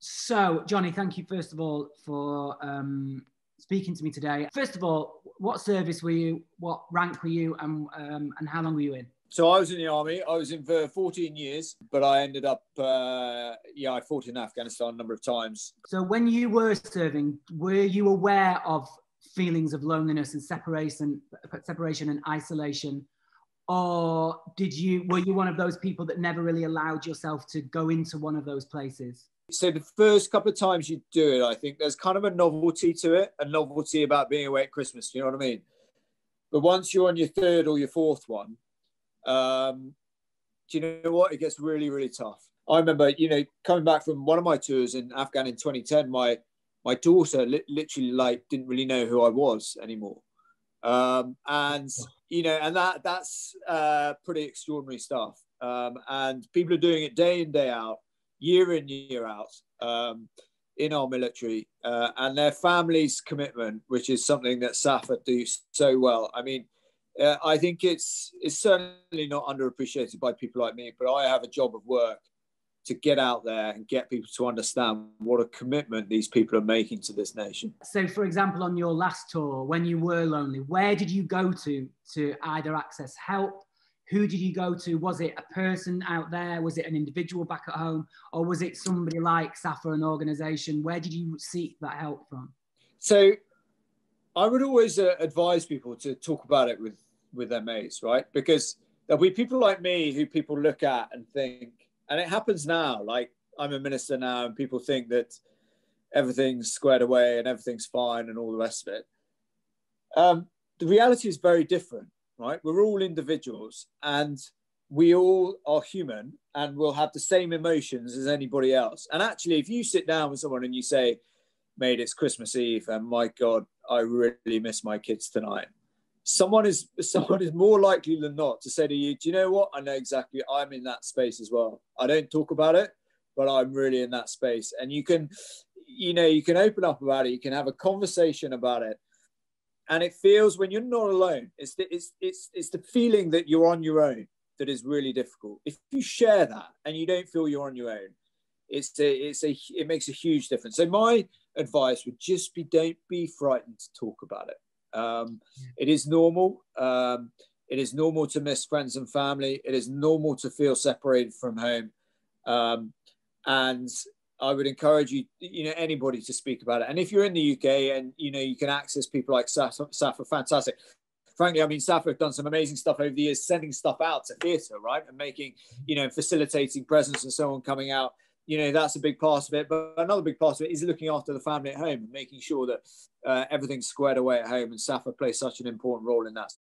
So, Johnny, thank you first of all for um, speaking to me today. First of all, what service were you? What rank were you? And um, and how long were you in? So I was in the army. I was in for 14 years, but I ended up, uh, yeah, I fought in Afghanistan a number of times. So when you were serving, were you aware of feelings of loneliness and separation, separation and isolation, or did you were you one of those people that never really allowed yourself to go into one of those places? So the first couple of times you do it, I think there's kind of a novelty to it, a novelty about being away at Christmas. You know what I mean? But once you're on your third or your fourth one, um, do you know what? It gets really, really tough. I remember, you know, coming back from one of my tours in Afghan in 2010, my my daughter li- literally like didn't really know who I was anymore, um, and you know, and that that's uh, pretty extraordinary stuff. Um, and people are doing it day in day out year in, year out um, in our military uh, and their families' commitment, which is something that SSAFA do so well. I mean, uh, I think it's it's certainly not underappreciated by people like me, but I have a job of work to get out there and get people to understand what a commitment these people are making to this nation. So, for example, on your last tour, when you were lonely, where did you go to to either access help who did you go to? Was it a person out there? Was it an individual back at home? Or was it somebody like SSAFA, an organization? Where did you seek that help from? So I would always uh, advise people to talk about it with, with their mates, right? Because there'll be people like me who people look at and think, and it happens now, like I'm a minister now, and people think that everything's squared away and everything's fine and all the rest of it. Um, the reality is very different right? We're all individuals and we all are human and we'll have the same emotions as anybody else. And actually, if you sit down with someone and you say, mate, it's Christmas Eve and my God, I really miss my kids tonight. Someone is someone is more likely than not to say to you, Do you know what? I know exactly I'm in that space as well. I don't talk about it, but I'm really in that space. And you can, you know, you can open up about it, you can have a conversation about it and it feels when you're not alone it's the, it's it's it's the feeling that you're on your own that is really difficult. If you share that and you don't feel you're on your own it's a it's a it makes a huge difference. So my advice would just be don't be frightened to talk about it. Um, it is normal. Um, it is normal to miss friends and family. It is normal to feel separated from home. Um, and I would encourage you, you know, anybody to speak about it. And if you're in the UK and you know you can access people like SSAFA, fantastic. Frankly, I mean, SSAFA have done some amazing stuff over the years, sending stuff out to theatre, right, and making, you know, facilitating presents and so on coming out. You know, that's a big part of it. But another big part of it is looking after the family at home making sure that uh, everything's squared away at home. And SSAFA plays such an important role in that.